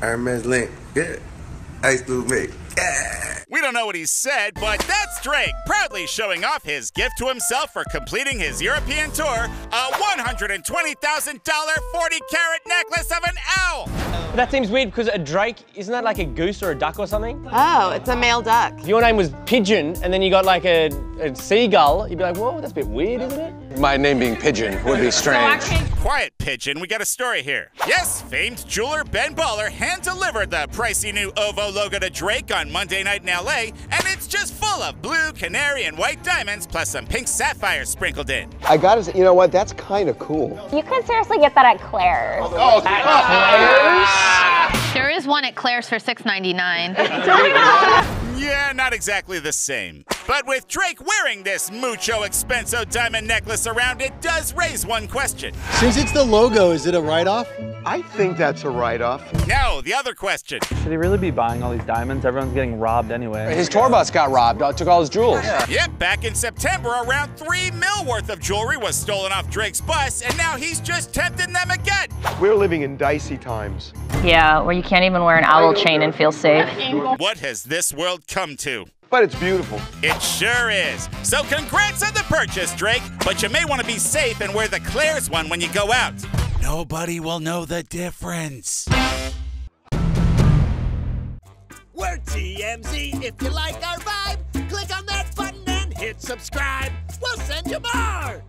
Hermes link. Yeah. Ice blue make. Yeah. We don't know what he said, but that's Drake proudly showing off his gift to himself for completing his European tour a $120,000 40 carat necklace of an owl. But that seems weird because a drake, isn't that like a goose or a duck or something? Oh, it's a male duck. If your name was Pigeon and then you got like a, a seagull, you'd be like, whoa, that's a bit weird, isn't it? My name being Pigeon would be strange. Quiet, Pigeon, we got a story here. Yes, famed jeweler Ben Baller hand delivered the pricey new OVO logo to Drake on Monday night in LA, and it's just full of blue, canary, and white diamonds, plus some pink sapphires sprinkled in. I gotta say, you know what? That's kind of cool. You could seriously get that at Claire's. Oh, seriously? There is one at Claire's for $6.99. Yeah, not exactly the same. But with Drake wearing this mucho expenso diamond necklace around, it does raise one question. Since it's the logo, is it a write-off? I think that's a write-off. Now, the other question. Should he really be buying all these diamonds? Everyone's getting robbed anyway. His tour bus got robbed. Took all his jewels. Yep, back in September, around three mil worth of jewelry was stolen off Drake's bus, and now he's just tempting them again. We're living in dicey times. Yeah, where you can't even wear an owl chain and feel safe. What has this world come to? But it's beautiful. It sure is. So congrats on the purchase, Drake, but you may want to be safe and wear the Claire's one when you go out. Nobody will know the difference. We're TMZ. If you like our vibe, click on that button and hit subscribe. We'll send you more.